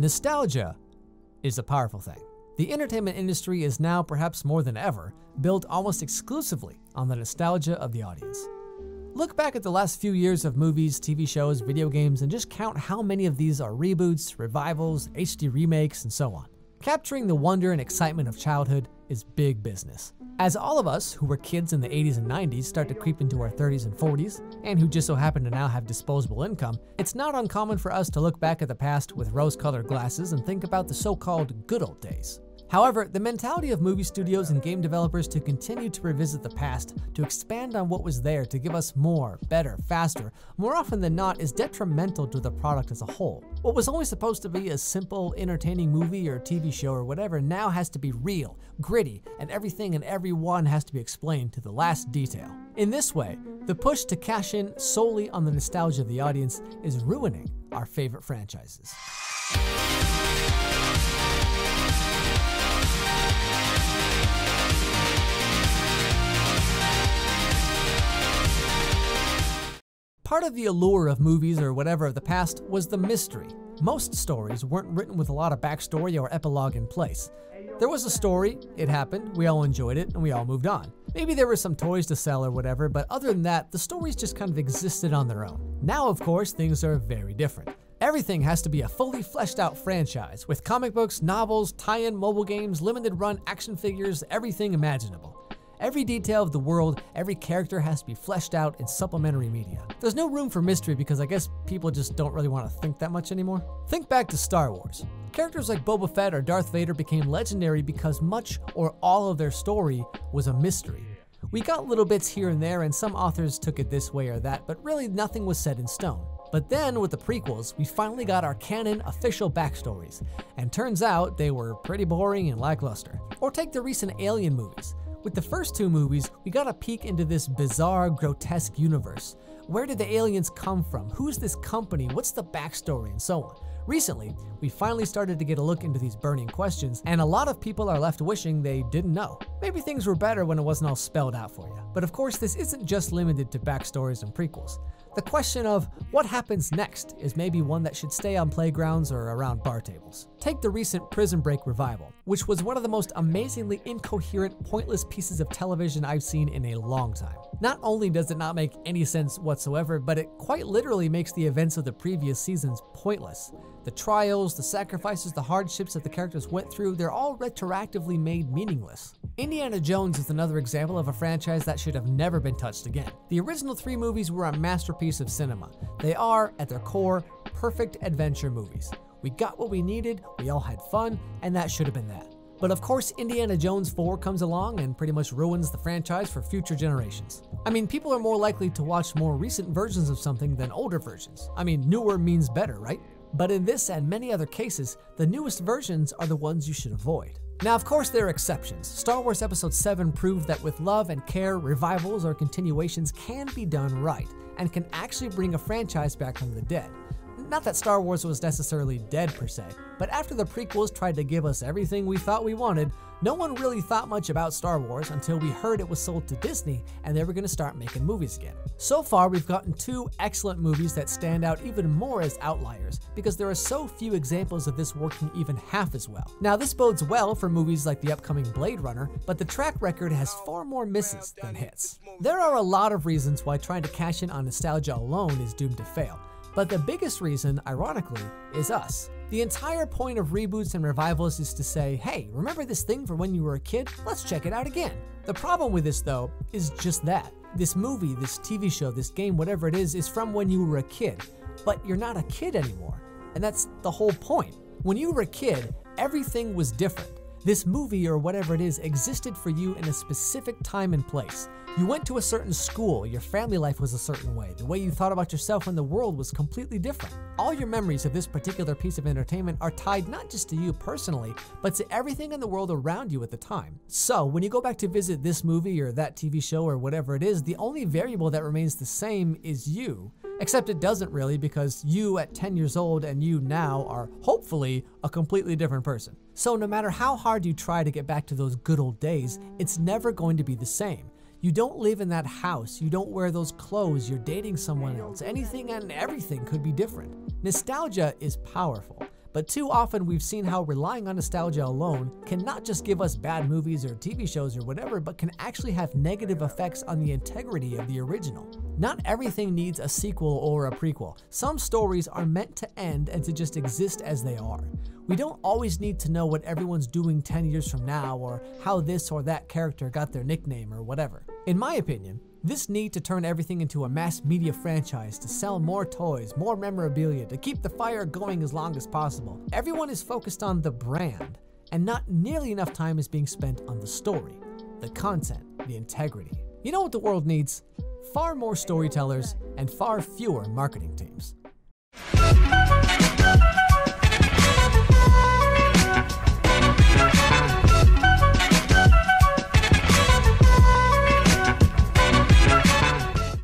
Nostalgia is a powerful thing. The entertainment industry is now, perhaps more than ever, built almost exclusively on the nostalgia of the audience. Look back at the last few years of movies, TV shows, video games, and just count how many of these are reboots, revivals, HD remakes, and so on. Capturing the wonder and excitement of childhood is big business. As all of us who were kids in the 80s and 90s start to creep into our 30s and 40s, and who just so happen to now have disposable income, it's not uncommon for us to look back at the past with rose colored glasses and think about the so called good old days. However, the mentality of movie studios and game developers to continue to revisit the past, to expand on what was there, to give us more, better, faster, more often than not is detrimental to the product as a whole. What was only supposed to be a simple, entertaining movie or TV show or whatever now has to be real, gritty, and everything and everyone has to be explained to the last detail. In this way, the push to cash in solely on the nostalgia of the audience is ruining our favorite franchises. Part of the allure of movies or whatever of the past was the mystery. Most stories weren't written with a lot of backstory or epilogue in place. There was a story, it happened, we all enjoyed it, and we all moved on. Maybe there were some toys to sell or whatever, but other than that, the stories just kind of existed on their own. Now, of course, things are very different. Everything has to be a fully fleshed out franchise, with comic books, novels, tie in mobile games, limited run action figures, everything imaginable. Every detail of the world, every character has to be fleshed out in supplementary media. There's no room for mystery because I guess people just don't really want to think that much anymore. Think back to Star Wars. Characters like Boba Fett or Darth Vader became legendary because much or all of their story was a mystery. We got little bits here and there, and some authors took it this way or that, but really nothing was set in stone. But then, with the prequels, we finally got our canon official backstories, and turns out they were pretty boring and lackluster. Or take the recent Alien movies. With the first two movies, we got a peek into this bizarre, grotesque universe. Where did the aliens come from? Who's this company? What's the backstory? And so on. Recently, we finally started to get a look into these burning questions, and a lot of people are left wishing they didn't know. Maybe things were better when it wasn't all spelled out for you. But of course, this isn't just limited to backstories and prequels. The question of what happens next is maybe one that should stay on playgrounds or around bar tables. Take the recent Prison Break revival, which was one of the most amazingly incoherent, pointless pieces of television I've seen in a long time. Not only does it not make any sense whatsoever, but it quite literally makes the events of the previous seasons pointless. The trials, the sacrifices, the hardships that the characters went through, they're all retroactively made meaningless. Indiana Jones is another example of a franchise that should have never been touched again. The original three movies were a masterpiece of cinema. They are, at their core, perfect adventure movies. We got what we needed, we all had fun, and that should have been that. But of course, Indiana Jones 4 comes along and pretty much ruins the franchise for future generations. I mean, people are more likely to watch more recent versions of something than older versions. I mean, newer means better, right? But in this and many other cases, the newest versions are the ones you should avoid. Now, of course, there are exceptions. Star Wars Episode 7 proved that with love and care, revivals or continuations can be done right and can actually bring a franchise back from the dead. Not that Star Wars was necessarily dead per se, but after the prequels tried to give us everything we thought we wanted, no one really thought much about Star Wars until we heard it was sold to Disney and they were going to start making movies again. So far, we've gotten two excellent movies that stand out even more as outliers because there are so few examples of this working even half as well. Now, this bodes well for movies like the upcoming Blade Runner, but the track record has far more misses than hits. There are a lot of reasons why trying to cash in on nostalgia alone is doomed to fail. But the biggest reason, ironically, is us. The entire point of reboots and revivals is to say, hey, remember this thing from when you were a kid? Let's check it out again. The problem with this, though, is just that. This movie, this TV show, this game, whatever it is, is from when you were a kid. But you're not a kid anymore. And that's the whole point. When you were a kid, everything was different. This movie or whatever it is existed for you in a specific time and place. You went to a certain school, your family life was a certain way, the way you thought about yourself and the world was completely different. All your memories of this particular piece of entertainment are tied not just to you personally, but to everything in the world around you at the time. So, when you go back to visit this movie or that TV show or whatever it is, the only variable that remains the same is you. Except it doesn't really because you at 10 years old and you now are hopefully a completely different person. So no matter how hard you try to get back to those good old days, it's never going to be the same. You don't live in that house, you don't wear those clothes, you're dating someone else. Anything and everything could be different. Nostalgia is powerful, but too often we've seen how relying on nostalgia alone can not just give us bad movies or TV shows or whatever, but can actually have negative effects on the integrity of the original. Not everything needs a sequel or a prequel. Some stories are meant to end and to just exist as they are. We don't always need to know what everyone's doing 10 years from now or how this or that character got their nickname or whatever. In my opinion, this need to turn everything into a mass media franchise to sell more toys, more memorabilia, to keep the fire going as long as possible. Everyone is focused on the brand, and not nearly enough time is being spent on the story, the content, the integrity. You know what the world needs? Far more storytellers and far fewer marketing teams.